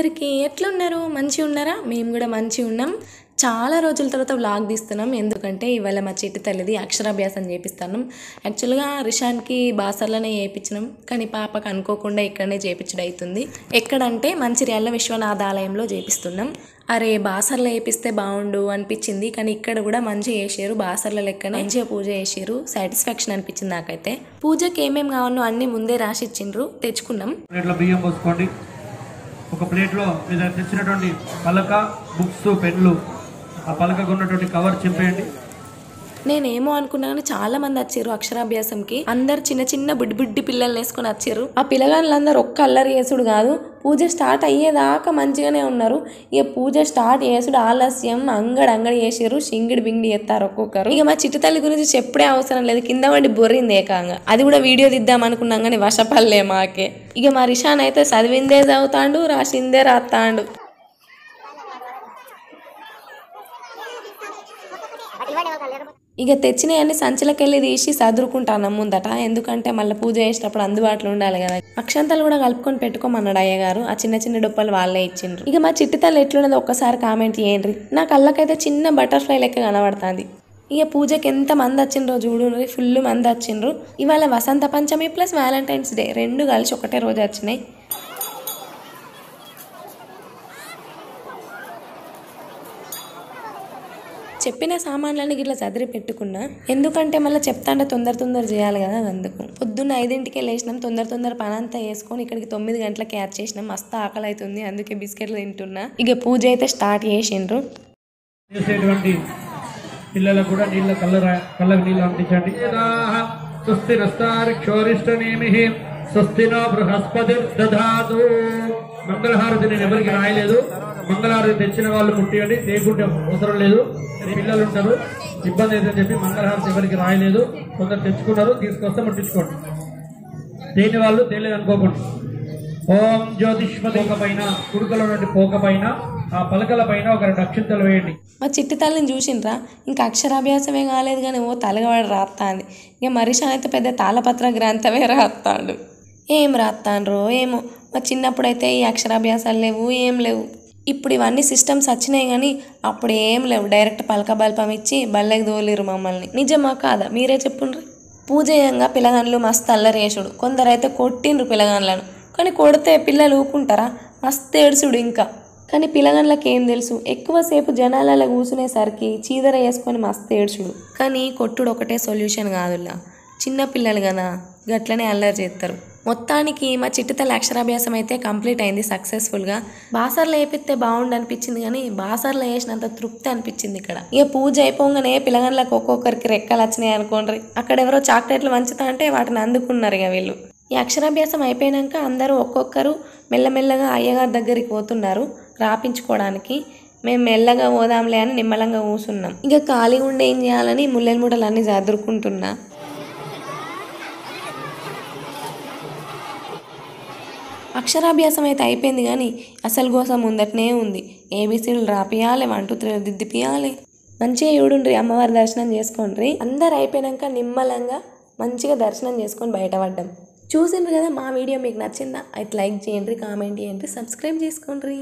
అందరికీ ఎట్లున్నారు? మంచిగా ఉన్నారా? మేము కూడా మంచిగా ఉన్నాం. చాలా రోజుల తర్వాత వ్లాగ్ తీస్తున్నాం. ఎందుకంటే ఇవాళ మా చెట్టు తల్లిది అక్షరాభ్యాసం చేపిస్తున్నాం యాక్చువల్గా రిషాన్కి బాసర్లోనే చేయించినాం కానీ పాపకు అనుకోకుండా ఇక్కడనే చేయించడం అవుతుంది. ఎక్కడంటే మంచిర్యాల విశ్వనాథ ఆలయంలో చేపిస్తున్నాం. అరే బాసర్లో వేపిస్తే బాగుండు అనిపించింది. కానీ ఇక్కడ కూడా మంచిగా చేసారు బాసర్ల లెక్కనే మంచిగా పూజ చేసారు సాటిస్ఫాక్షన్ అనిపించింది నాకైతే. పూజకి ఏమేమి కావాలో అన్ని ముందే రాసి ఇచ్చిండ్రు తెచ్చుకున్నాం బియ్యం పోసుకోండి. ఒక ప్లేట్లో మీద తెచ్చినటువంటి పలక బుక్స్ పెన్లు ఆ పలకకు ఉన్నటువంటి కవర్ చింపేయండి నేనేమో అనుకున్నా కానీ చాలా మంది వచ్చారు అక్షరాభ్యాసంకి. అందరు చిన్న చిన్న బుడ్డి బుడ్డి పిల్లల్ని వేసుకొని వచ్చారు ఆ పిల్లగాళ్ళందరూ ఒక్క అల్లరి చేసుడు కాదు. పూజ స్టార్ట్ అయ్యేదాకా మంచిగానే ఉన్నారు. ఇక పూజ స్టార్ట్ చేసుడు ఆలస్యం. అంగడి అంగడి చేసారు షింగిడి బింగిడి ఎత్తారు ఒక్కొక్కరు. ఇక మా చిట్టు తల్లి గురించి చెప్పుడే అవసరం లేదు. కింద వండి బొర్రింది ఏకంగా. అది కూడా వీడియో దిద్దాం అనుకున్నాం కానీ వశపల్లే మాకే. ఇక మా రిషాన్ అయితే చదివిందే చదువుతాండు రాసిందే రాస్తాండు ఇక తెచ్చినవన్నీ సంచులకెళ్ళి తీసి సదురుకుంటాను ముందట. ఎందుకంటే మళ్ళీ పూజ చేసేటప్పుడు అందుబాటులో ఉండాలి కదా. అక్షంతలు కూడా కలుపుకొని పెట్టుకోమన్నాడు అయ్యగారు. ఆ చిన్న చిన్న డొప్పలు వాళ్ళే ఇచ్చిండ్రు. ఇక మా చిట్టి తల్లి ఒక్కసారి కామెంట్ చేయండి. నా కళ్ళకైతే చిన్న బటర్ఫ్లై లెక్క కనబడుతుంది. ఇక పూజకి ఎంత మంది వచ్చిండ్రో చూడు ఫుల్ మంది వచ్చిండ్రు. ఇవాళ Vasant Panchami plus Valentine's Day. రెండు కలిసి ఒకటే రోజు వచ్చినాయి. చెప్పిన సామాన్లన్నీ ఇట్లా చదిరి పెట్టుకున్నా ఎందుకంటే మళ్ళీ చెప్తాంటే తొందర తొందర చేయాలి కదా అందుకు. పొద్దున్న ఐదింటికే లేచినాం తొందర తొందర పని అంతా వేసుకొని ఇక్కడికి తొమ్మిది గంటలకు క్యాచ్ చేసినాం. మస్తు ఆకలి అవుతుంది అందుకే బిస్కెట్లు తింటున్నా. ఇక పూజ అయితే స్టార్ట్ చేసిండ్రు. చేసేటువంటి పిల్లలకు కూడా నీళ్ళ కళ్ళ కళ్ళకు నీళ్ళు అంటించండి. స్వస్తి నస్తారి క్షోరిష్టనేమి స్వస్తి నో బృహస్పతి దధాతు మంగళహారతి నేను ఎవరికి రాయలేదు. మంగళహారతి తెచ్చిన వాళ్ళు పుట్టియండి. లేకుంటే అవసరం లేదు. పిల్లలు ఉంటారు. ఇబ్బంది అయితే చెప్పి మంగళహారతి ఎవరికి రాయలేదు. కొందరు తెచ్చుకున్నారు. తీసుకొస్తే ముట్టించుకోండి. దేని వాళ్ళు తెలియదు అనుకోకండి ఓం జ్యోతిష్మతి పైన కుడుకలో నుండి పోక పైన ఆ పలకల పైన ఒక రెండు అక్షింతలు వేయండి. మా చిట్టి తల్లిని చూసిండ్రా? ఇంకా అక్షరాభ్యాసమే కాలేదు కానీ ఓ తలగవాడు రాస్తాంది ఇక మరిషాన్ అయితే పెద్ద తాళపత్ర గ్రంథమే రాస్తాడు ఏం రాస్తాండ్రో ఏమో. మా చిన్నప్పుడైతే ఈ అక్షరాభ్యాసాలు లేవు ఏం లేవు. ఇప్పుడు ఇవన్నీ సిస్టమ్స్ వచ్చినాయి కానీ అప్పుడు ఏం లేవు. డైరెక్ట్ పలక బల్పం ఇచ్చి బల్లెకి దోలిరు మమ్మల్ని. నిజమా కాదా? మీరే చెప్పుండ్రి? పూజయంగా పిల్లగాన్లు మస్తు అల్లరేసుడు కొందరైతే కొట్టిండ్రు పిల్లగాన్లను. కానీ కొడితే పిల్లలు ఊకుంటారా? మస్తు ఏడుసుడు ఇంకా. కానీ పిల్లగాళ్ళకి ఏం తెలుసు? ఎక్కువసేపు జనాలలో కూసునేసరికి చీదర వేసుకొని మస్తు ఏడ్చుడు కానీ కొట్టుడు ఒకటే సొల్యూషన్ కాదులా చిన్న పిల్లలు కదా గట్లనే అల్లరి చేస్తారు మొత్తానికి మా చిట్టితల అక్షరాభ్యాసం అయితే కంప్లీట్ అయింది సక్సెస్ఫుల్గా. బాసర్లో వేపిస్తే బాగుండు అనిపించింది కానీ బాసర్లో వేసినంత తృప్తి అనిపించింది ఇక్కడ. ఇక పూజ అయిపోగానే పిల్లగాళ్ళకి ఒక్కొక్కరికి రెక్కలు వచ్చినాయి అనుకోండి అక్కడ ఎవరో చాక్లెట్లు వంచుతా అంటే వాటిని అందుకున్నారు ఇక వీళ్ళు. ఈ అక్షరాభ్యాసం అయిపోయాక అందరూ ఒక్కొక్కరు మెల్లమెల్లగా అయ్యగారి దగ్గరికి పోతున్నారు రాపించుకోవడానికి. మేము మెల్లగా పోదాంలే అని నిమ్మలంగా కూసున్నాం. ఇక ఖాళీగా ఉండి ఏం చేయాలని ముల్లెల మూటలు అన్నీ చదురుకుంటున్నా అక్షరాభ్యాసం అయితే అయిపోయింది కానీ అసలు కోసం ముందటనే ఉంది. ఏబీసీలు రాపియాలి వన్ టూ త్రీ దిద్దిపియాలి. మంచిగా చూడుండ్రి అమ్మవారి దర్శనం చేసుకోండి అందరు అయిపోయాక నిమ్మలంగా మంచిగా దర్శనం చేసుకొని బయటపడ్డాం. చూసిండ్రు కదా మా వీడియో మీకు నచ్చిందా? అయితే లైక్ చేయండి కామెంట్ చేయండి సబ్స్క్రైబ్ చేసుకోండి